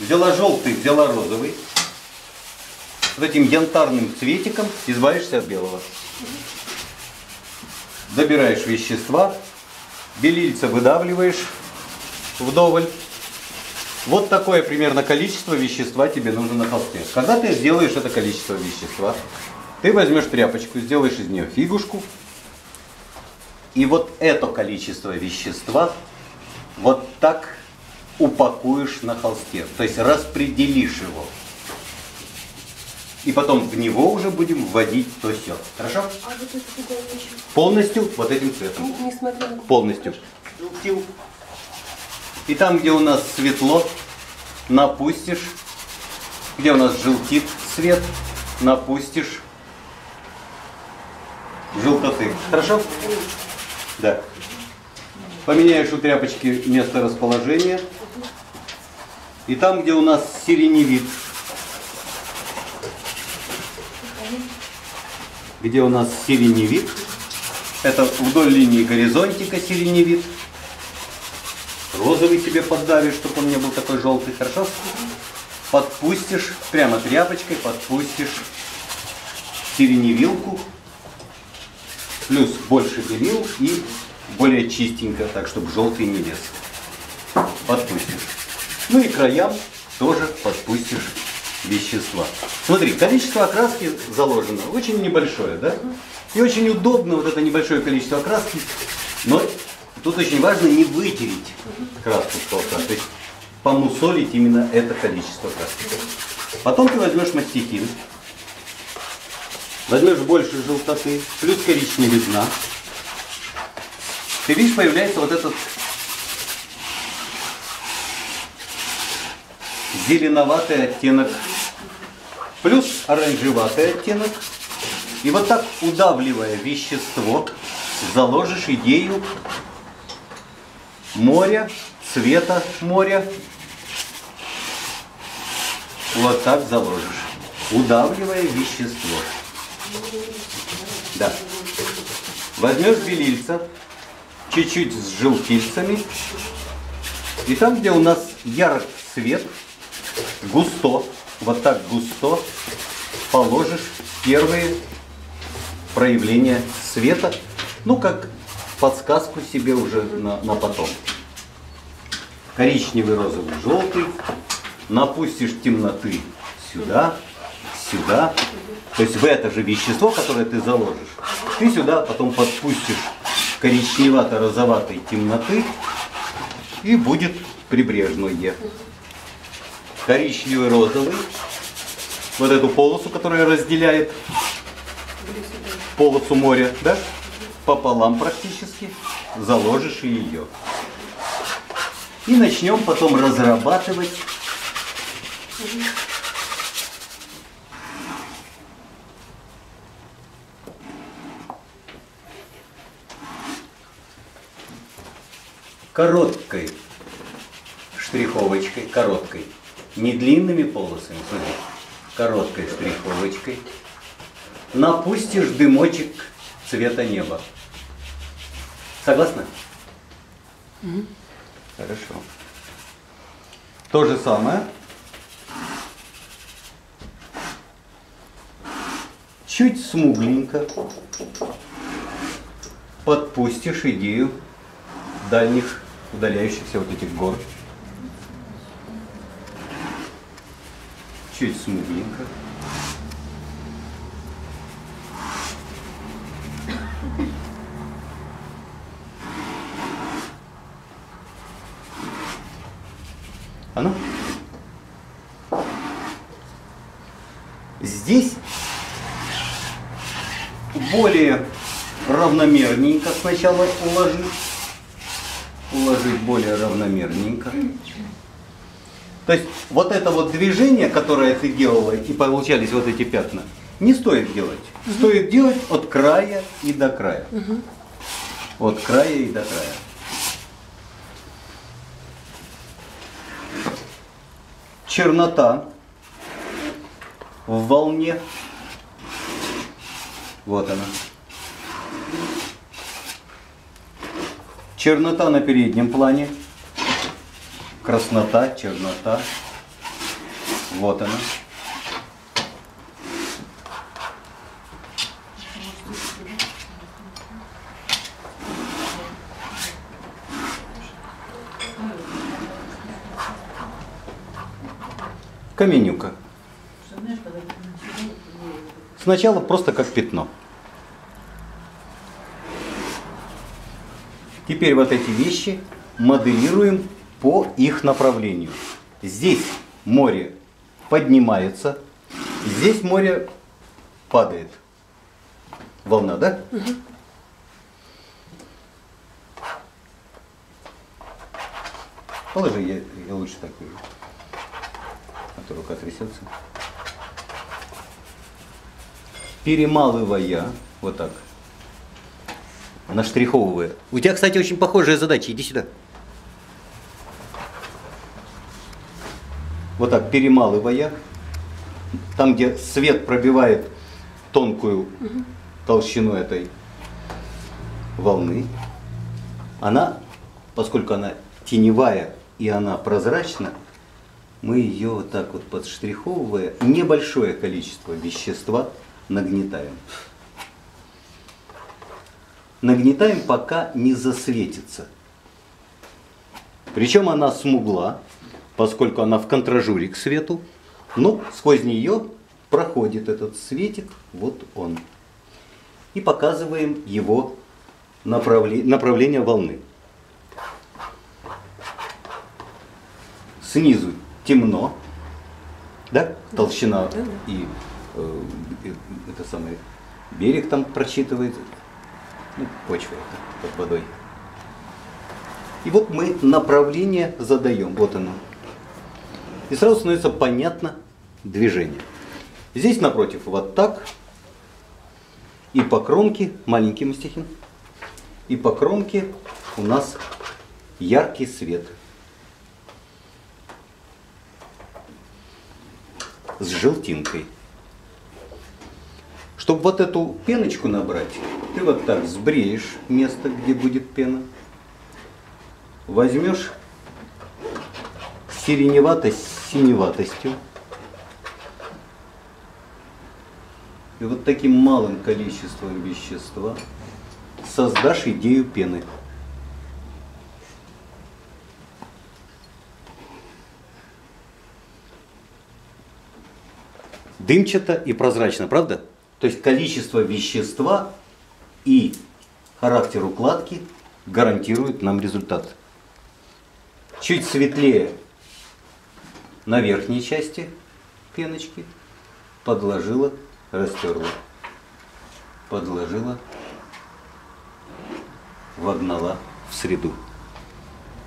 Взяла желтый, взяла розовый. Вот этим янтарным цветиком избавишься от белого. Добираешь вещества, белильца выдавливаешь вдоволь. Вот такое примерно количество вещества тебе нужно на холсте. Когда ты сделаешь это количество вещества, ты возьмешь тряпочку, сделаешь из нее фигушку, и вот это количество вещества вот так упакуешь на холсте, то есть распределишь его. И потом в него уже будем вводить то все. Хорошо? А вот это? Полностью вот этим цветом. Не, не смотрела. Полностью. И там, где у нас светло, напустишь. Где у нас желтит свет, напустишь желтоты. Хорошо? Да. Поменяешь у тряпочки место расположения. И там, где у нас сиреневит, где у нас сиреневит, это вдоль линии горизонтика сиреневит. Розовый себе поддавишь, чтобы он не был такой желтый, хорошо? Подпустишь, прямо тряпочкой подпустишь сиреневилку, плюс больше белил и более чистенько, так чтобы желтый не лез. Подпустишь. Ну и краям тоже подпустишь вещества. Смотри, количество окраски заложено очень небольшое, да? И очень удобно вот это небольшое количество окраски. Но тут очень важно не вытереть краску с холста, то есть помусолить именно это количество краски. Потом ты возьмешь мастихин, возьмешь больше желтоты, плюс коричневизна. Ты видишь, появляется вот этот зеленоватый оттенок, плюс оранжеватый оттенок. И вот так, удавливая вещество, заложишь идею моря, цвета моря. Вот так заложишь, удавливая вещество. Да. Возьмешь белильца, чуть-чуть с желтильцами, и там, где у нас ярок свет, густо, вот так густо, положишь первые проявления света, ну как подсказку себе уже на, на потом. Коричневый, розовый, желтый, напустишь темноты сюда, сюда, то есть в это же вещество, которое ты заложишь, ты сюда потом подпустишь коричневато-розоватой темноты и будет прибрежное. Коричневый, розовый, вот эту полосу, которая разделяет полосу моря, да, пополам практически, заложишь ее. И начнем потом разрабатывать. Короткой штриховочкой, короткой, не длинными полосами, смотри, короткой штриховочкой, напустишь дымочек цвета неба. Согласна? Хорошо. То же самое. Чуть смугленько подпустишь идею дальних удаляющихся вот этих гор. Чуть смугленько. А ну? Здесь более равномерненько сначала уложить. Уложить более равномерненько. То есть вот это вот движение, которое ты делала, и получались вот эти пятна, не стоит делать. Стоит делать от края и до края. От края и до края. чернота в волне. Вот она. Чернота на переднем плане. Краснота, чернота. Вот она. Каменюка. Сначала просто как пятно. Теперь вот эти вещи моделируем по их направлению. Здесь море поднимается, здесь море падает. Волна, да? Положи, я, я лучше так вижу. А то рука трясется. Перемалывая, вот так, наштриховывая. У тебя, кстати, очень похожая задача. Иди сюда. Вот так, перемалывая, там, где свет пробивает тонкую толщину этой волны, она, поскольку она теневая и она прозрачна, мы ее вот так вот подштриховывая, небольшое количество вещества нагнетаем. Нагнетаем, пока не засветится. Причем она смугла, поскольку она в контражуре к свету, но сквозь нее проходит этот светик, вот он. И показываем его направление, направление волны. Снизу темно, да, толщина да, да. и э, это самое берег там прочитывает, ну, почва это, под водой. И вот мы направление задаем, вот оно. И сразу становится понятно движение. Здесь напротив вот так, и по кромке, маленький мастихин, и по кромке у нас яркий свет – с желтинкой. Чтобы вот эту пеночку набрать, ты вот так сбреешь место, где будет пена. Возьмешь сиреневатость синеватостью. И вот таким малым количеством вещества создашь идею пены. дымчато и прозрачно, правда? То есть количество вещества и характер укладки гарантирует нам результат. Чуть светлее на верхней части пеночки подложила, растерла, подложила, вогнала в среду.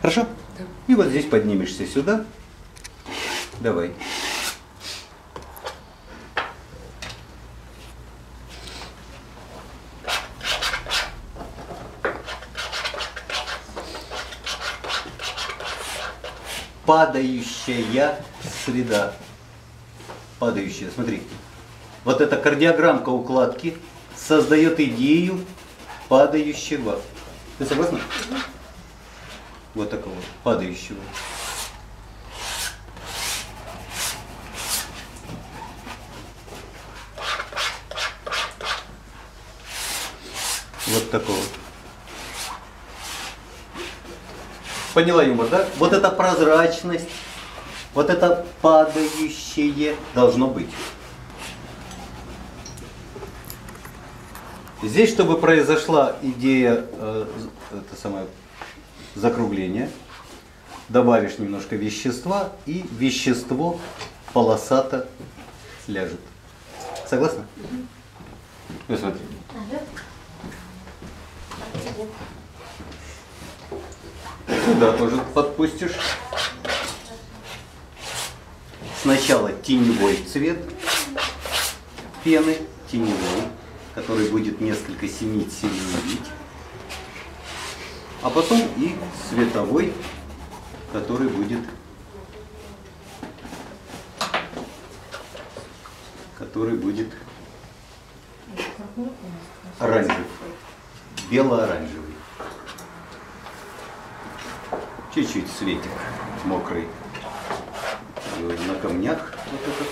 Хорошо? Да. И вот здесь поднимешься сюда. Давай. Падающая среда. Падающая, смотри. Вот эта кардиограммка укладки создает идею падающего. Ты согласна? Вот такого падающего. Вот такого. Поняла юмор, да? Вот эта прозрачность, вот это падающее должно быть. Здесь, чтобы произошла идея э, это самое, закругления, добавишь немножко вещества, и вещество полосато ляжет. Согласна? Ну, смотри. Сюда тоже подпустишь. Сначала теневой цвет пены, теневой, который будет несколько синить, синить. А потом и световой, который будет который будет оранжевый, бело-оранжевый. Чуть-чуть светик мокрый. На камнях.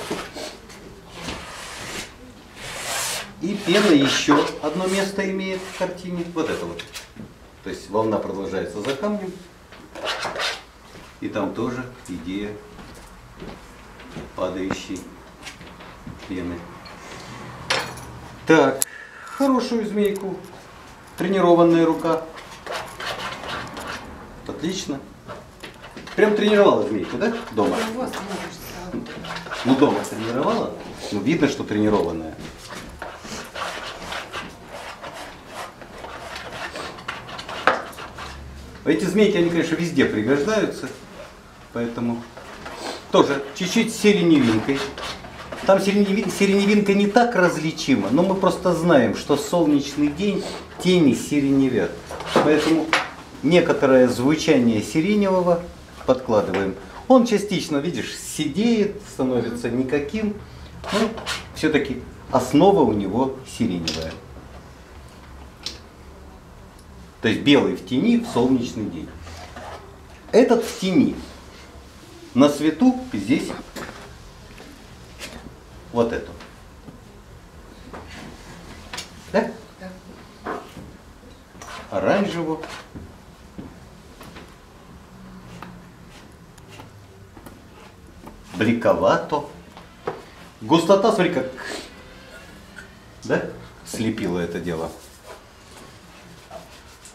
Вот. И пена еще одно место имеет в картине. Вот это вот. То есть волна продолжается за камнем. И там тоже идея падающей пены. Так, хорошую змейку. Тренированная рука. Отлично. Прям тренировала змейку, да? Дома? Ну, дома тренировала. Ну, видно, что тренированная. Эти змейки, они, конечно, везде пригождаются. Поэтому тоже чуть-чуть сиреневинкой. Там сиреневинка не так различима, но мы просто знаем, что солнечный день тени сиреневят. Поэтому некоторое звучание сиреневого подкладываем. Он частично, видишь, сидеет, становится никаким, но все-таки основа у него сиреневая. То есть белый в тени в солнечный день. Этот в тени. На свету здесь вот эту. Да? Да. Оранжевую. Бликовато. Густота, смотри, как да? слепило это дело.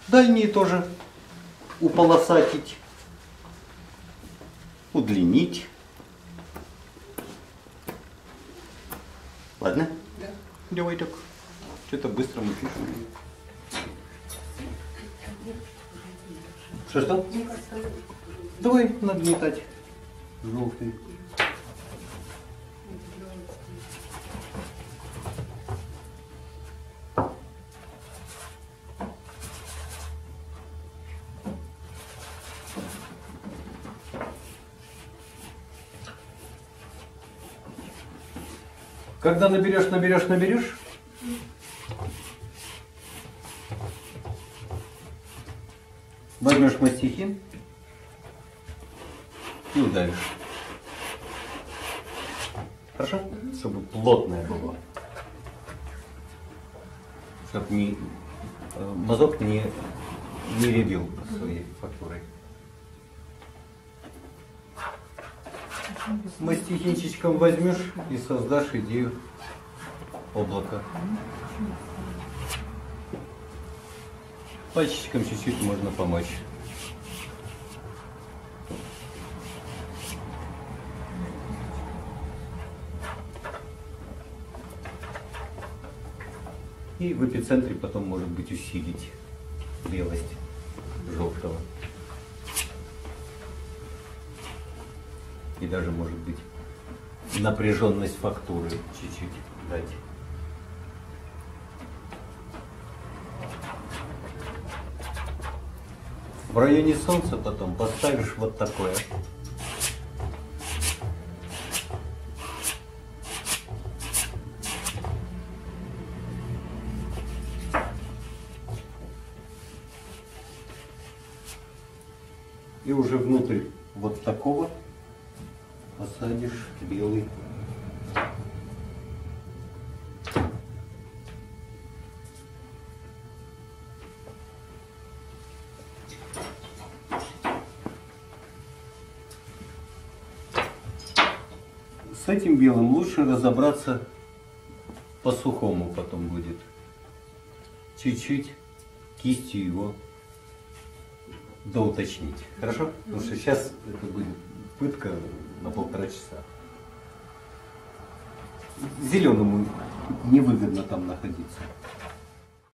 Дальние тоже уполосатить, удлинить. Ладно? Да. Давай так. Что-то быстро мы пишем. Что-что? Давай нагнетать желтый. Когда наберешь, наберешь, наберешь, возьмешь мастихин и удавишь. Хорошо? Чтобы плотное было. Чтобы не, э, мазок не, не ребил своей фактурой. Мастихинчиком возьмешь и создашь идею облака. Пальчиком чуть-чуть можно помочь. И в эпицентре потом может быть усилить белость желтого. И даже, может быть, напряженность фактуры чуть-чуть дать. В районе Солнца потом поставишь вот такое. И уже внутрь вот такого посадишь белый. С этим белым лучше разобраться по-сухому потом будет. Чуть-чуть кистью его доуточнить. Хорошо? Потому что сейчас это будет пытка на полтора часа. Зеленому невыгодно там находиться.